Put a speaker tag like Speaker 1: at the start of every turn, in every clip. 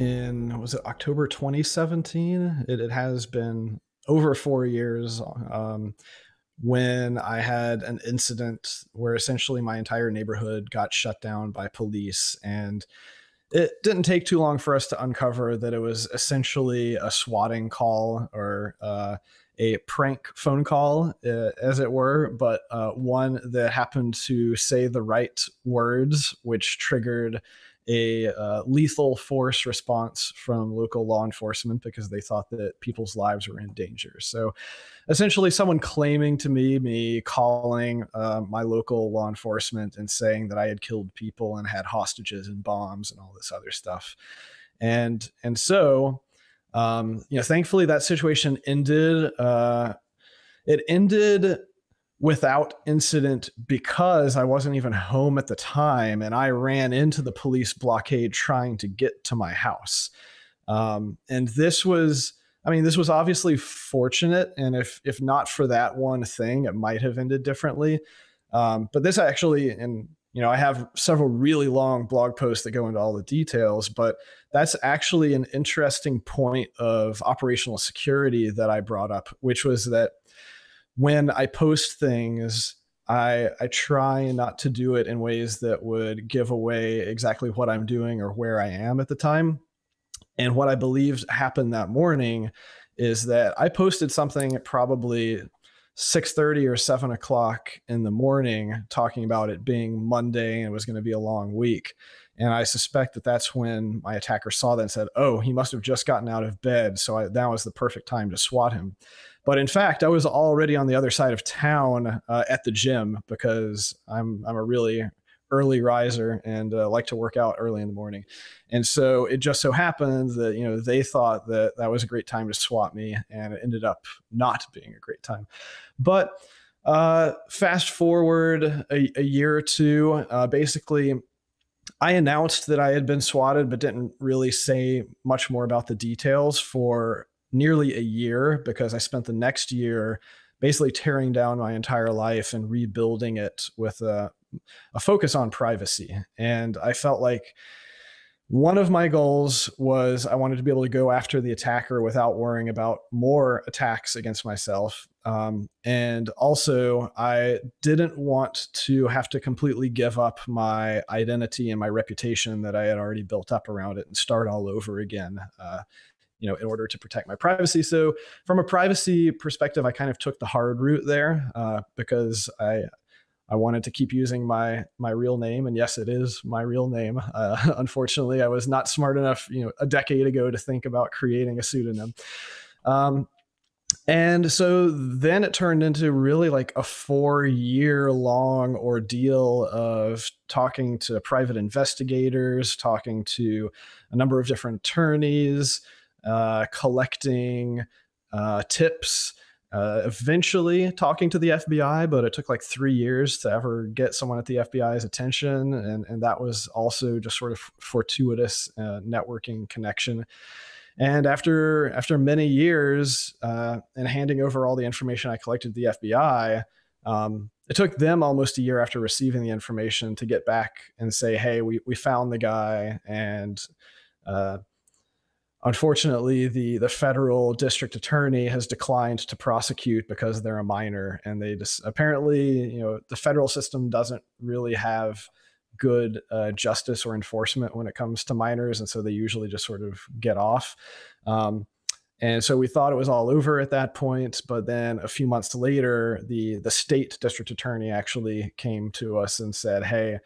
Speaker 1: in was it October 2017? It, it has been over four years. Um, when I had an incident where essentially my entire neighborhood got shut down by police. And it didn't take too long for us to uncover that it was essentially a swatting call or uh, a prank phone call, uh, as it were, but uh, one that happened to say the right words, which triggered a uh, lethal force response from local law enforcement because they thought that people's lives were in danger. So essentially, someone claiming to me, me calling uh, my local law enforcement and saying that I had killed people and had hostages and bombs and all this other stuff. And, and so, um, you know, thankfully that situation ended. Uh, it ended without incident because I wasn't even home at the time and I ran into the police blockade trying to get to my house. Um, and this was, I mean, this was obviously fortunate. And if, if not for that one thing, it might have ended differently. Um, but this actually, and you know, I have several really long blog posts that go into all the details, but that's actually an interesting point of operational security that I brought up, which was that when I post things, I I try not to do it in ways that would give away exactly what I'm doing or where I am at the time. And what I believe happened that morning is that I posted something at probably 6:30 or 7 o'clock in the morning talking about it being Monday and it was going to be a long week. And I suspect that that's when my attacker saw that and said, "Oh, he must have just gotten out of bed, so I, that was the perfect time to swat him." But in fact, I was already on the other side of town uh, at the gym because I'm I'm a really early riser and uh, like to work out early in the morning. And so it just so happened that you know they thought that that was a great time to swat me, and it ended up not being a great time. But uh, fast forward a, a year or two, uh, basically. I announced that I had been swatted, but didn't really say much more about the details for nearly a year because I spent the next year basically tearing down my entire life and rebuilding it with a, a focus on privacy. And I felt like one of my goals was I wanted to be able to go after the attacker without worrying about more attacks against myself. Um, and also, I didn't want to have to completely give up my identity and my reputation that I had already built up around it and start all over again. Uh, you know in order to protect my privacy so from a privacy perspective i kind of took the hard route there uh, because i I wanted to keep using my my real name, and yes, it is my real name. Uh, unfortunately, I was not smart enough, you know, a decade ago to think about creating a pseudonym. Um, and so then it turned into really like a four year long ordeal of talking to private investigators, talking to a number of different attorneys, uh, collecting uh, tips, uh, eventually talking to the FBI, but it took like three years to ever get someone at the FBI's attention. And, and that was also just sort of fortuitous uh, networking connection. And after after many years uh, and handing over all the information I collected to the FBI, um, it took them almost a year after receiving the information to get back and say, "Hey, we we found the guy, and uh, unfortunately the the federal district attorney has declined to prosecute because they're a minor and they just apparently you know the federal system doesn't really have good uh, justice or enforcement when it comes to minors and so they usually just sort of get off. Um, and so we thought it was all over at that point but then a few months later the the state district attorney actually came to us and said hey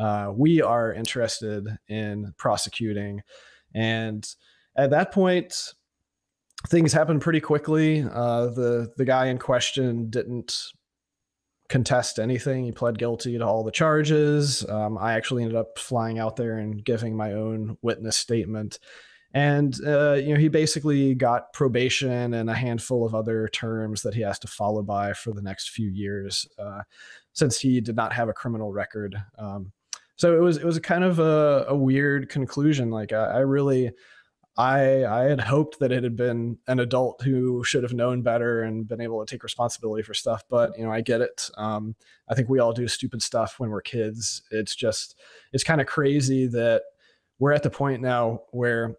Speaker 1: uh, we are interested in prosecuting. And at that point, things happened pretty quickly. Uh, the the guy in question didn't contest anything. He pled guilty to all the charges. Um, I actually ended up flying out there and giving my own witness statement. And uh, you know, he basically got probation and a handful of other terms that he has to follow by for the next few years, uh, since he did not have a criminal record. Um, so it was it was a kind of a, a weird conclusion. Like I, I really I I had hoped that it had been an adult who should have known better and been able to take responsibility for stuff. But you know, I get it. Um, I think we all do stupid stuff when we're kids. It's just it's kind of crazy that we're at the point now where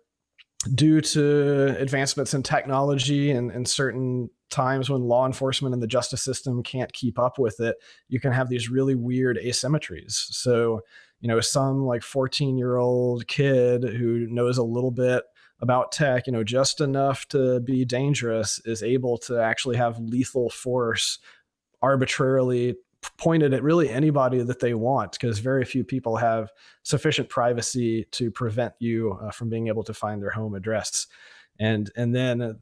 Speaker 1: due to advancements in technology and, and certain times when law enforcement and the justice system can't keep up with it, you can have these really weird asymmetries. So, you know, some like 14 year old kid who knows a little bit about tech, you know, just enough to be dangerous is able to actually have lethal force arbitrarily pointed at really anybody that they want because very few people have sufficient privacy to prevent you uh, from being able to find their home address. And and then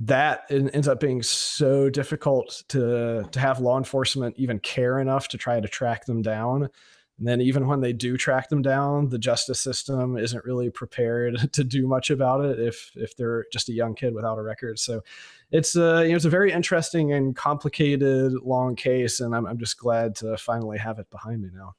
Speaker 1: that ends up being so difficult to to have law enforcement even care enough to try to track them down and then even when they do track them down the justice system isn't really prepared to do much about it if if they're just a young kid without a record so it's a you know it's a very interesting and complicated long case, and I'm I'm just glad to finally have it behind me now.